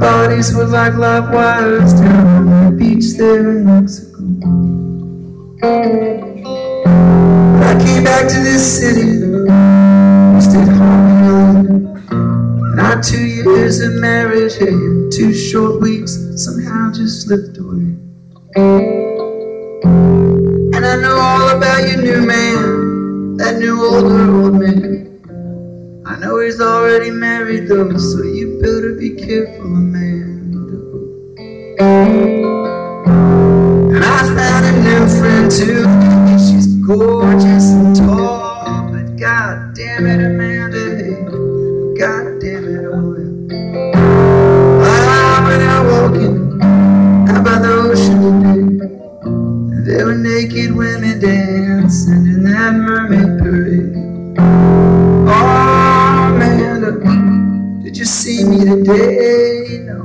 bodies were like live wires down on the beach there in Mexico. I came back to this city, stayed home and our two years of marriage, hey, two short weeks somehow just slipped away. And I know all about your new man, that new older old man. I know he's already married though, so you better be careful, Amanda. And I found a new friend too. She's gorgeous and tall, but god damn it, Amanda, god damn it, oh yeah. I went out walking out by the ocean today. There were naked women dancing in that mermaid did you see me today? No,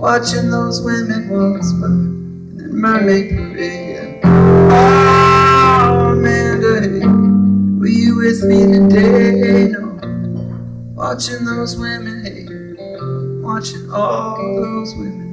watching those women walk by in that mermaid parade. Oh, Amanda, were you with me today? No, watching those women, hey, watching all those women.